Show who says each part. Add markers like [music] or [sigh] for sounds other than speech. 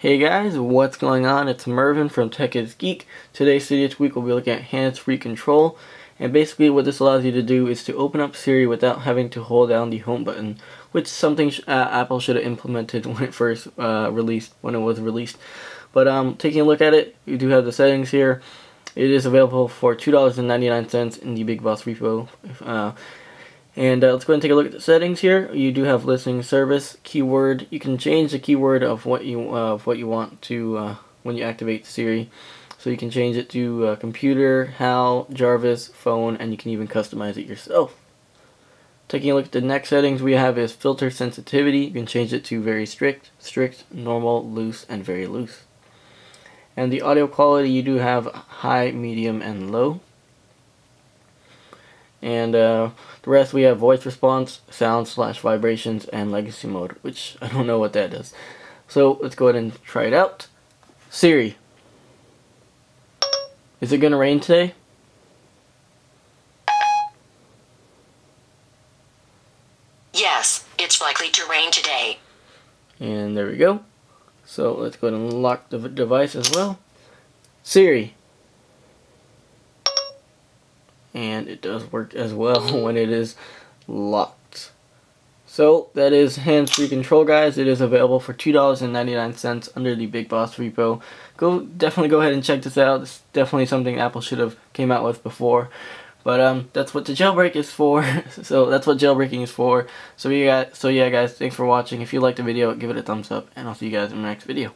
Speaker 1: Hey guys, what's going on? It's Mervin from Tech is Geek. Today's Cydia tweak we'll be looking at hands-free control. And basically what this allows you to do is to open up Siri without having to hold down the home button, which something uh, Apple should have implemented [laughs] when it first uh, released, when it was released. But um, taking a look at it, you do have the settings here. It is available for $2.99 in the Big Boss repo. Uh, and uh, let's go and take a look at the settings here. You do have listening service, keyword. You can change the keyword of what you uh, of what you want to uh, when you activate Siri. So you can change it to uh, computer, HAL, Jarvis, phone, and you can even customize it yourself. Taking a look at the next settings we have is filter sensitivity. You can change it to very strict, strict, normal, loose, and very loose. And the audio quality you do have high, medium, and low. And uh, the rest we have voice response, sound slash vibrations, and legacy mode, which [laughs] I don't know what that does. So let's go ahead and try it out. Siri. Is it going to rain today?
Speaker 2: Yes, it's likely to rain today.
Speaker 1: And there we go. So let's go ahead and lock the device as well. Siri and it does work as well [laughs] when it is locked. So that is hands-free control guys. It is available for $2.99 under the Big Boss repo. Go definitely go ahead and check this out. It's definitely something Apple should have came out with before. But um, that's what the jailbreak is for. [laughs] so that's what jailbreaking is for. So yeah, so yeah, guys, thanks for watching. If you liked the video, give it a thumbs up, and I'll see you guys in the next video.